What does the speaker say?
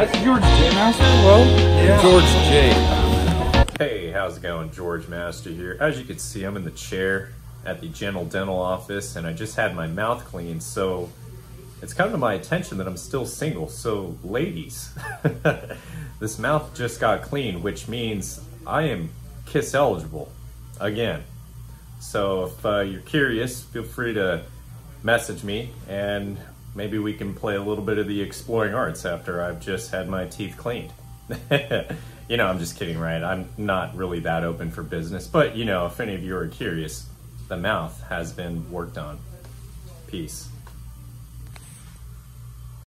George J Master? Well, yeah. George J. Hey, how's it going? George Master here. As you can see, I'm in the chair at the Gentle Dental office and I just had my mouth cleaned, so it's come to my attention that I'm still single. So, ladies, this mouth just got cleaned, which means I am kiss eligible again. So, if uh, you're curious, feel free to message me and maybe we can play a little bit of the exploring arts after I've just had my teeth cleaned. you know, I'm just kidding, right? I'm not really that open for business, but you know, if any of you are curious, the mouth has been worked on. Peace.